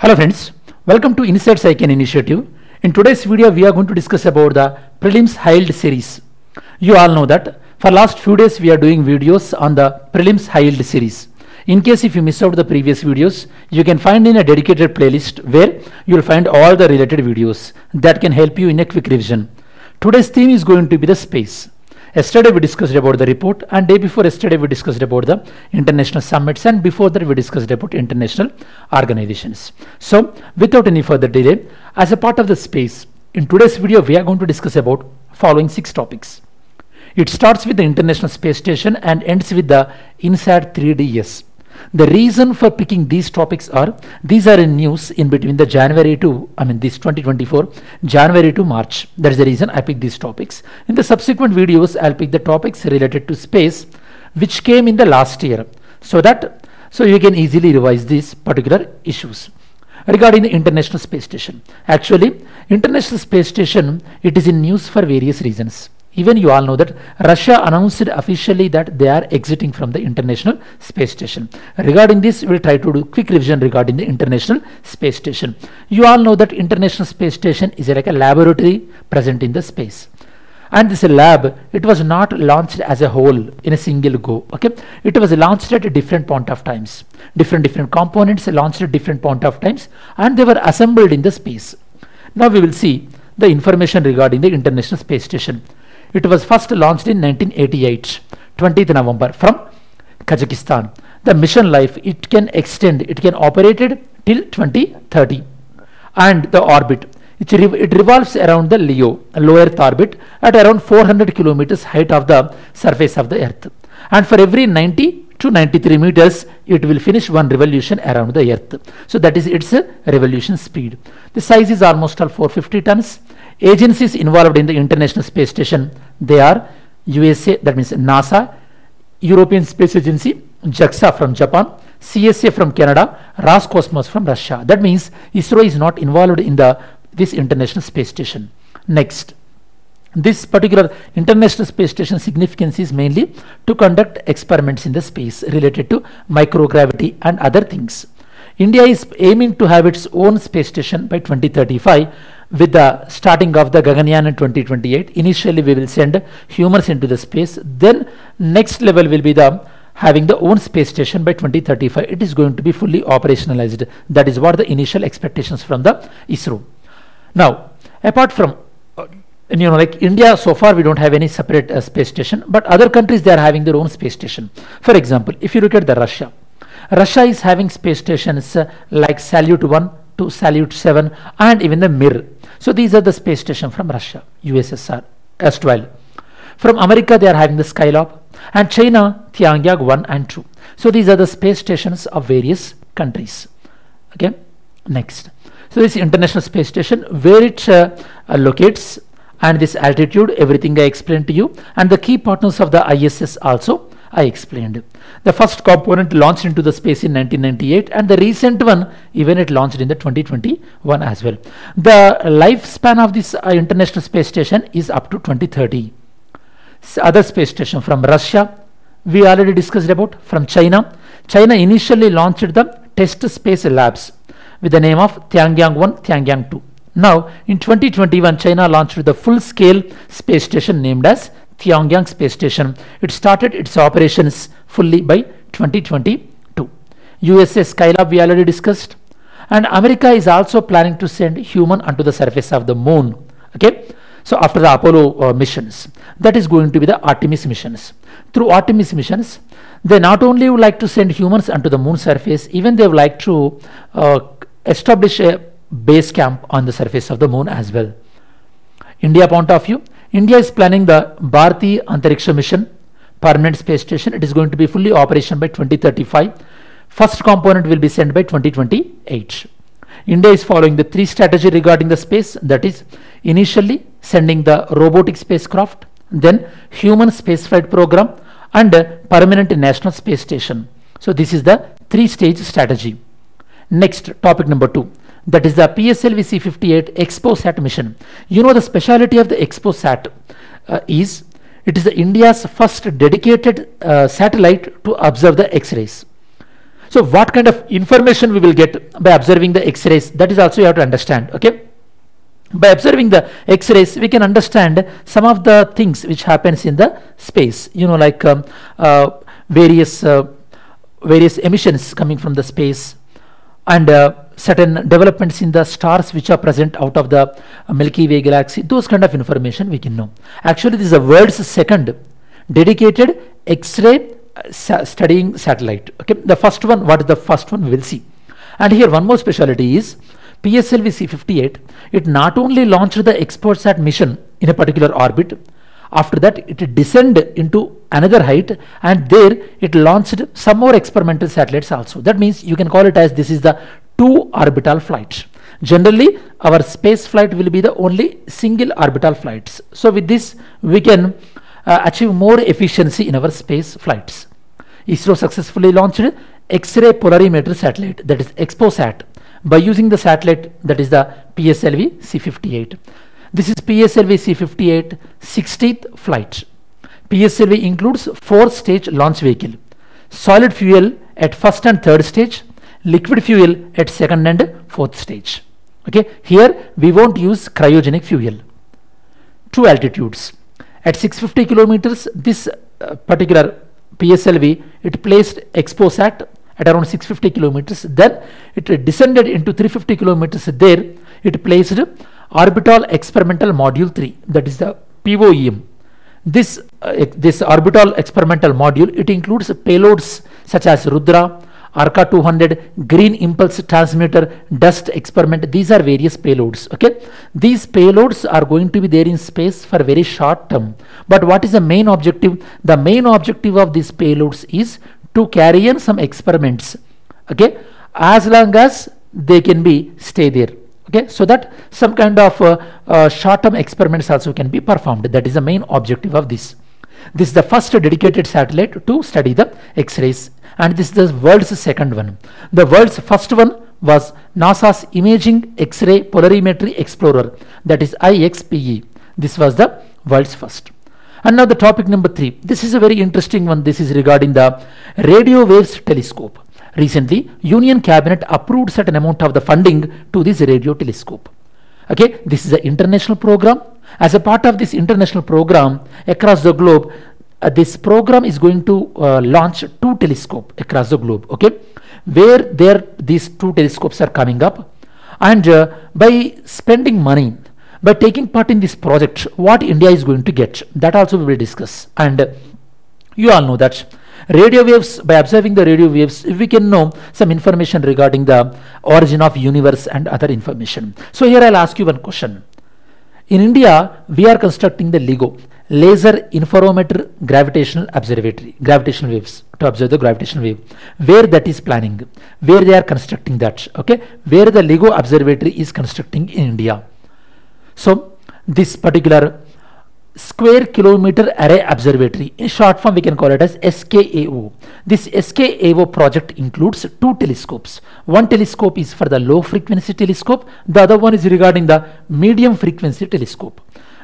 Hello friends, welcome to Insights I-CAN Initiative. In today's video, we are going to discuss about the prelims high series. You all know that for last few days we are doing videos on the prelims high series. In case if you miss out the previous videos, you can find in a dedicated playlist where you will find all the related videos that can help you in a quick revision. Today's theme is going to be the space. Yesterday we discussed about the report and day before yesterday we discussed about the international summits and before that we discussed about international organizations. So without any further delay, as a part of the space, in today's video we are going to discuss about following six topics. It starts with the International Space Station and ends with the INSAT 3DS. The reason for picking these topics are these are in news in between the January to I mean this 2024 January to March. That is the reason I picked these topics. In the subsequent videos, I'll pick the topics related to space which came in the last year so that so you can easily revise these particular issues regarding the international space station actually international space station it is in news for various reasons even you all know that Russia announced officially that they are exiting from the International Space Station. Regarding this, we will try to do quick revision regarding the International Space Station. You all know that International Space Station is like a laboratory present in the space. And this lab, it was not launched as a whole in a single go. Okay, it was launched at a different point of times. Different different components launched at different point of times, and they were assembled in the space. Now we will see the information regarding the International Space Station. It was first launched in 1988, 20th November from Kazakhstan. The mission life, it can extend, it can operate it till 2030. And the orbit, it, it revolves around the LEO, low Earth orbit, at around 400 kilometers height of the surface of the Earth. And for every 90 to 93 meters, it will finish one revolution around the Earth. So that is its revolution speed. The size is almost all 450 tons agencies involved in the International Space Station, they are USA, that means NASA, European Space Agency, JAXA from Japan, CSA from Canada, Roscosmos from Russia. That means ISRO is not involved in the this International Space Station. Next, this particular International Space Station significance is mainly to conduct experiments in the space related to microgravity and other things. India is aiming to have its own space station by 2035 with the starting of the Gaganyaan in 2028. Initially, we will send humans into the space. Then next level will be the having the own space station by 2035. It is going to be fully operationalized. That is what the initial expectations from the ISRO. Now, apart from uh, you know like India so far we don't have any separate uh, space station but other countries they are having their own space station. For example, if you look at the Russia, Russia is having space stations uh, like Salyut 1 to Salyut 7 and even the Mir. So these are the space station from Russia, USSR, S12. From America they are having the Skylab and China Tiangong 1 and 2. So these are the space stations of various countries. Okay, next. So this International Space Station where it uh, uh, locates and this altitude everything I explained to you and the key partners of the ISS also I explained. The first component launched into the space in 1998 and the recent one even it launched in the 2021 as well. The lifespan of this uh, International Space Station is up to 2030. other space station from Russia we already discussed about from China. China initially launched the test space labs with the name of Tiangong 1, Tiangong 2. Now in 2021 China launched the full scale space station named as Tiangong space station. It started its operations fully by 2022. USA Skylab we already discussed and America is also planning to send human onto the surface of the moon. Okay. So after the Apollo uh, missions, that is going to be the Artemis missions. Through Artemis missions, they not only would like to send humans onto the moon surface, even they would like to uh, establish a base camp on the surface of the moon as well. India point of view, India is planning the Bharati Antariksha mission, permanent space station. It is going to be fully operational by 2035. First component will be sent by 2028. India is following the three strategy regarding the space that is initially sending the robotic spacecraft, then human spaceflight program and permanent national space station. So this is the three stage strategy. Next topic number two that is the PSLV C58 XPoSat mission. You know the speciality of the XPoSat uh, is it is India's first dedicated uh, satellite to observe the X-rays. So what kind of information we will get by observing the X-rays that is also you have to understand okay. By observing the X-rays we can understand some of the things which happens in the space you know like um, uh, various uh, various emissions coming from the space and uh, certain developments in the stars which are present out of the Milky Way galaxy those kind of information we can know. Actually this is the world's second dedicated X-ray uh, sa studying satellite. Okay, the first one, what is the first one? We will see. And here one more specialty is PSLV C58. It not only launched the XPoSat mission in a particular orbit. After that, it descended into another height, and there it launched some more experimental satellites also. That means you can call it as this is the two orbital flights. Generally, our space flight will be the only single orbital flights. So with this, we can uh, achieve more efficiency in our space flights. ISRO successfully launched X-ray polarimeter satellite that is XPoSat by using the satellite that is the PSLV C58. This is PSLV C58 60th flight. PSLV includes four stage launch vehicle, solid fuel at first and third stage, liquid fuel at second and fourth stage. Okay, here we won't use cryogenic fuel. Two altitudes. At 650 kilometers, this uh, particular PSLV, it placed XPoSat at around 650 kilometers. Then it descended into 350 kilometers. There it placed Orbital Experimental Module 3, that is the POEM. This, uh, this orbital experimental module, it includes payloads such as Rudra, ARCA 200, Green Impulse Transmitter, Dust Experiment. These are various payloads. Okay, these payloads are going to be there in space for very short term. But what is the main objective? The main objective of these payloads is to carry in some experiments. Okay, as long as they can be stay there. Okay, so that some kind of uh, uh, short-term experiments also can be performed. That is the main objective of this. This is the first dedicated satellite to study the X-rays and this is the world's second one. The world's first one was NASA's Imaging X-ray Polarimetry Explorer that is IXPE. This was the world's first. And now the topic number three. This is a very interesting one. This is regarding the radio waves telescope. Recently, Union Cabinet approved certain amount of the funding to this radio telescope. Okay, this is an international program. As a part of this international program across the globe, uh, this program is going to uh, launch two telescope across the globe okay? Where there these two telescopes are coming up. And uh, by spending money by taking part in this project what india is going to get that also we will discuss. And you all know that radio waves by observing the radio waves we can know some information regarding the origin of universe and other information. So here i'll ask you one question in india we are constructing the LIGO laser interferometer gravitational observatory gravitational waves to observe the gravitational wave. Where that is planning where they are constructing that okay? Where the LIGO observatory is constructing in India. So this particular square kilometer array observatory. In short form we can call it as SKAO this SKAO project includes two telescopes. One telescope is for the low frequency telescope. The other one is regarding the medium frequency telescope.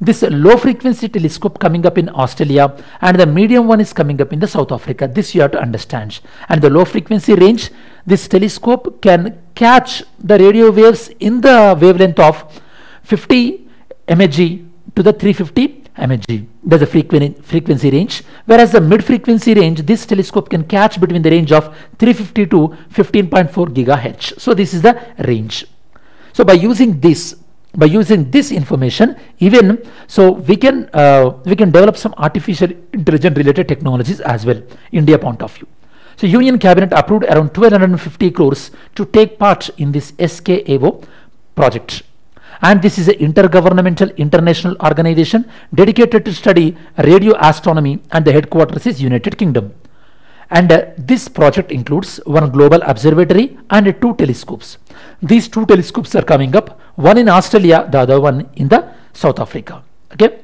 This low frequency telescope coming up in Australia and the medium one is coming up in the South Africa. This you have to understand. And the low frequency range, this telescope can catch the radio waves in the wavelength of 50 mHz to the 350 mHz. That's a frequency, range. Whereas the mid frequency range, this telescope can catch between the range of 350 to 15.4 gigahertz. So this is the range. So by using this, by using this information even so we can uh, we can develop some artificial intelligence related technologies as well india point of view so union cabinet approved around 1250 crores to take part in this skao project and this is an intergovernmental international organization dedicated to study radio astronomy and the headquarters is united kingdom and uh, this project includes one global observatory and uh, two telescopes. These two telescopes are coming up, one in Australia, the other one in the South Africa. Okay.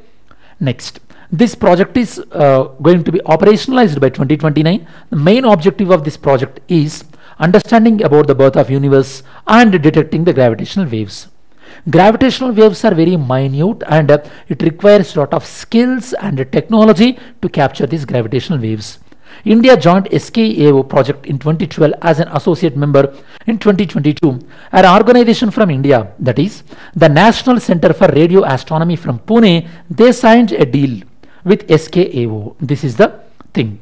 Next, this project is uh, going to be operationalized by 2029. The main objective of this project is understanding about the birth of universe and detecting the gravitational waves. Gravitational waves are very minute and uh, it requires a lot of skills and technology to capture these gravitational waves India joined SKAO project in 2012 as an associate member in 2022. An organization from India, that is the National Center for Radio Astronomy from Pune, they signed a deal with SKAO. This is the thing.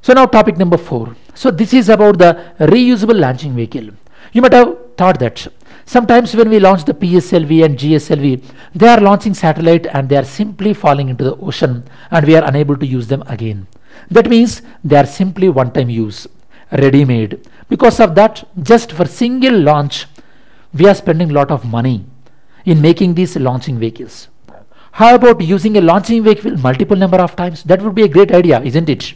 So now topic number four. So this is about the reusable launching vehicle. You might have thought that sometimes when we launch the PSLV and GSLV, they are launching satellite and they are simply falling into the ocean and we are unable to use them again. That means they are simply one-time use, ready-made. Because of that, just for single launch, we are spending a lot of money in making these launching vehicles. How about using a launching vehicle multiple number of times? That would be a great idea, isn't it?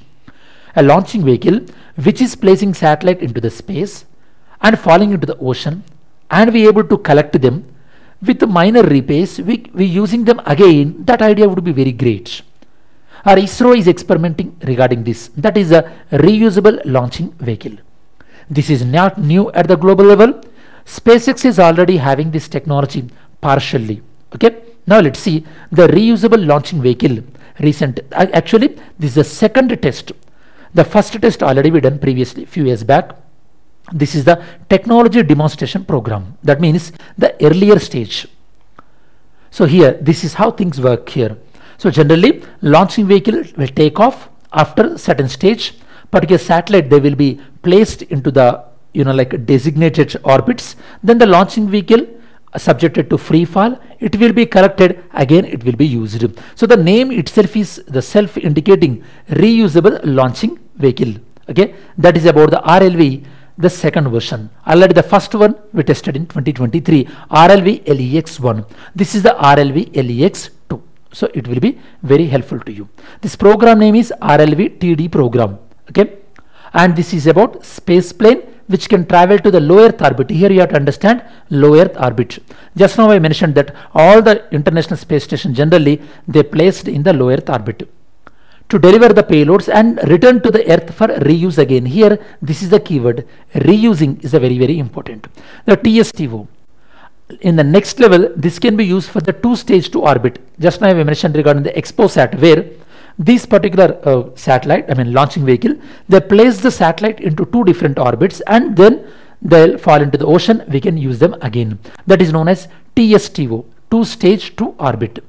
A launching vehicle which is placing satellite into the space and falling into the ocean and we able to collect them with minor repairs, we, we using them again, that idea would be very great. Our ISRO is experimenting regarding this. That is a reusable launching vehicle. This is not new at the global level. SpaceX is already having this technology partially. Okay. Now let's see the reusable launching vehicle recent. Uh, actually, this is the second test. The first test already we done previously few years back. This is the technology demonstration program. That means the earlier stage. So here, this is how things work here. So generally, launching vehicle will take off after certain stage. Particular satellite, they will be placed into the, you know, like designated orbits. Then the launching vehicle uh, subjected to free fall it will be corrected again it will be used so the name itself is the self indicating reusable launching vehicle okay that is about the RLV the second version. Already the first one we tested in 2023 RLV LEX1 this is the RLV LEX2 so it will be very helpful to you. This program name is RLV TD program. Okay? And this is about space plane which can travel to the low Earth orbit. Here you have to understand low Earth orbit. Just now I mentioned that all the International Space Station generally they placed in the low Earth orbit to deliver the payloads and return to the earth for reuse again. Here this is the keyword reusing is a very very important. The TSTO in the next level this can be used for the two stage to orbit. Just now I mentioned regarding the XPOSat where this particular uh, satellite, I mean launching vehicle, they place the satellite into two different orbits and then they'll fall into the ocean. We can use them again. That is known as TSTO, two stage to orbit.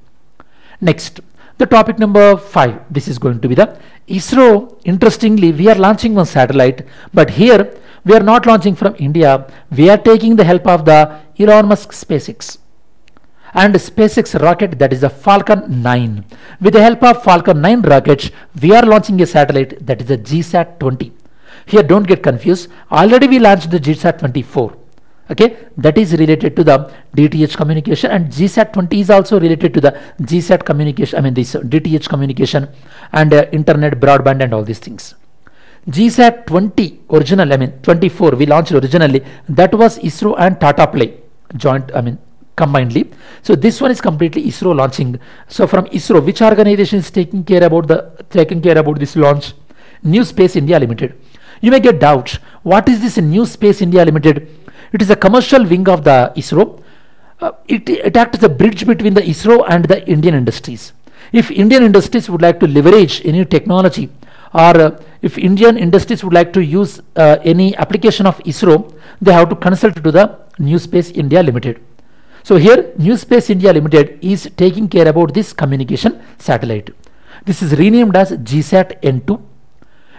Next, the topic number five. This is going to be the ISRO. Interestingly, we are launching one satellite, but here we are not launching from India. We are taking the help of the Elon Musk SpaceX and SpaceX rocket that is the Falcon 9. With the help of Falcon 9 rockets, we are launching a satellite that is the GSAT 20. Here don't get confused. Already we launched the GSAT 24. Okay, that is related to the DTH communication and GSAT 20 is also related to the GSAT communication. I mean this DTH communication and uh, internet broadband and all these things. GSAT 20 original, I mean 24 we launched originally that was ISRO and Tata Play joint, I mean combinedly. So this one is completely ISRO launching. So from ISRO, which organization is taking care about the taking care about this launch? New Space India Limited. You may get doubts. What is this New Space India Limited? It is a commercial wing of the ISRO. Uh, it, it acts as a bridge between the ISRO and the Indian industries. If Indian industries would like to leverage any technology or uh, if Indian industries would like to use uh, any application of ISRO, they have to consult to the New Space India Limited. So here New Space India Limited is taking care about this communication satellite. This is renamed as GSAT N2.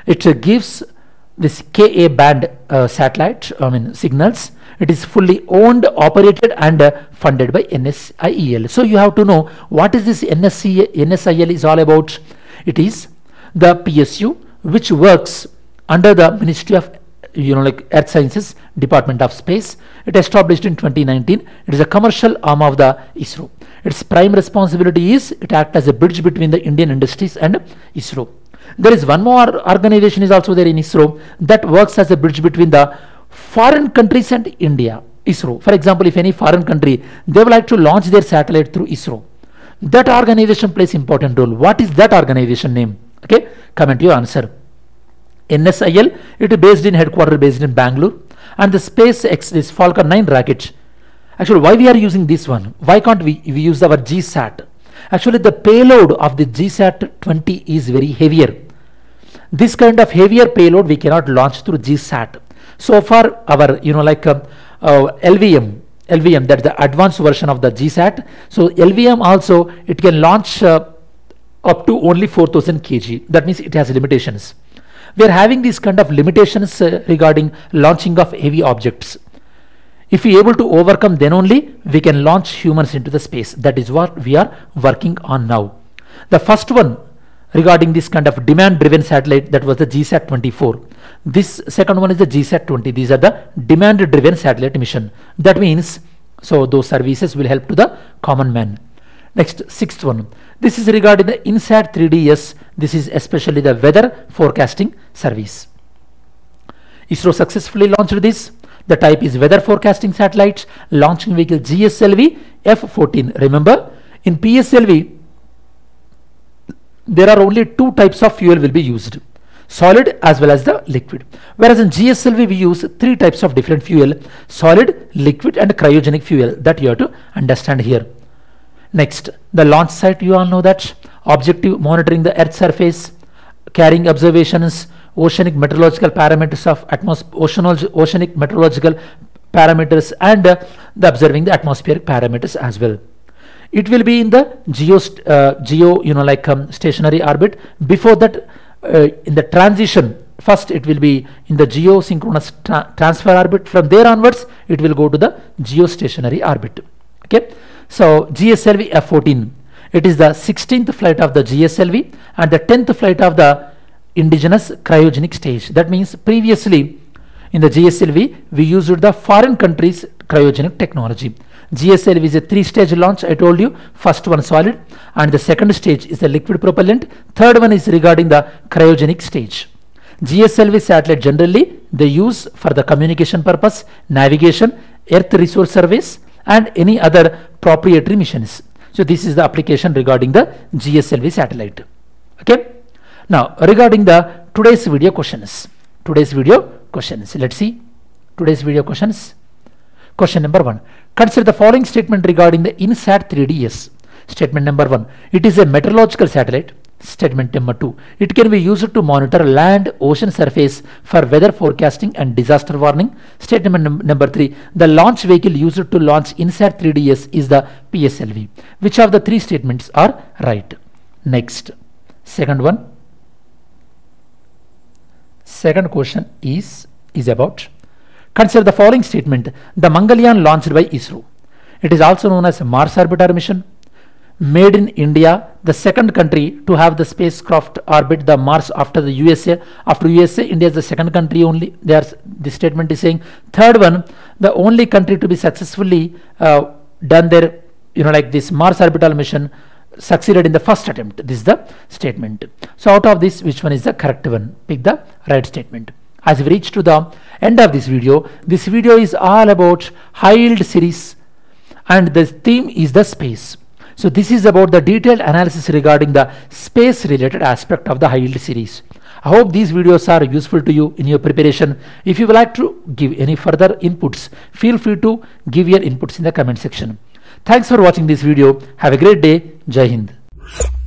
It gives this Ka band uh, satellite, I mean signals. It is fully owned, operated and uh, funded by NSIL. So you have to know what is this NSC, NSIL is all about. It is the PSU which works under the Ministry of you know like earth sciences department of space it established in 2019 it is a commercial arm of the isro its prime responsibility is it act as a bridge between the indian industries and isro there is one more organization is also there in isro that works as a bridge between the foreign countries and india isro for example if any foreign country they would like to launch their satellite through isro that organization plays important role what is that organization name okay comment your answer NSIL, it is based in headquarter based in Bangalore and the SpaceX is Falcon 9 rocket. Actually, why we are using this one? Why can't we, we use our GSAT? Actually, the payload of the GSAT 20 is very heavier. this kind of heavier payload we cannot launch through GSAT. So far our, you know, like uh, uh, LVM, LVM, that's the advanced version of the GSAT. So LVM also, it can launch uh, up to only 4000 kg. That means it has limitations. We are having these kind of limitations uh, regarding launching of heavy objects. If we are able to overcome then only we can launch humans into the space. That is what we are working on now. The first one regarding this kind of demand driven satellite that was the GSAT 24. This second one is the GSAT 20. These are the demand driven satellite mission. That means so those services will help to the common man. Next sixth one. This is regarding the INSAT 3DS. This is especially the weather forecasting service. ISRO successfully launched this. The type is weather forecasting satellites. Launching vehicle GSLV F14. Remember in PSLV there are only two types of fuel will be used solid as well as the liquid. Whereas in GSLV we use three types of different fuel solid liquid and cryogenic fuel that you have to understand here. Next the launch site you all know that. Objective monitoring the earth surface carrying observations oceanic meteorological parameters of atmospheric oceanic meteorological parameters and uh, the observing the atmospheric parameters as well it will be in the geo uh, geo you know like um, stationary orbit. Before that uh, in the transition first it will be in the geosynchronous tra transfer orbit. From there onwards it will go to the geostationary orbit. Okay? So GSLV F14 it is the 16th flight of the GSLV and the 10th flight of the indigenous cryogenic stage. That means previously in the GSLV we used the foreign countries cryogenic technology GSLV is a three-stage launch. I told you first one solid and the second stage is the liquid propellant. Third one is regarding the cryogenic stage. GSLV satellite generally they use for the communication purpose, navigation, earth resource surveys and any other proprietary missions. So this is the application regarding the GSLV satellite. Okay. Now regarding the today's video questions. Today's video questions. Let's see today's video questions. Question number one. Consider the following statement regarding the INSAT 3DS. Statement number one. It is a meteorological satellite. Statement number two. It can be used to monitor land, ocean surface for weather forecasting and disaster warning. Statement num number three. The launch vehicle used to launch INSAT 3DS is the PSLV. Which of the three statements are right? Next. Second one. Second question is, is about Consider the following statement. The Mangalyaan launched by ISRO. It is also known as Mars Orbiter mission. Made in India, the second country to have the spacecraft orbit the Mars after the USA. After USA, India is the second country only. There's this statement is saying. Third one, the only country to be successfully uh, done their, you know, like this Mars orbital mission succeeded in the first attempt. This is the statement. So out of this, which one is the correct one? Pick the right statement as we reach to the end of this video this video is all about high yield series and the theme is the space so this is about the detailed analysis regarding the space related aspect of the high yield series I hope these videos are useful to you in your preparation. If you would like to give any further inputs, feel free to give your inputs in the comment section. Thanks for watching this video. Have a great day. Jai Hind.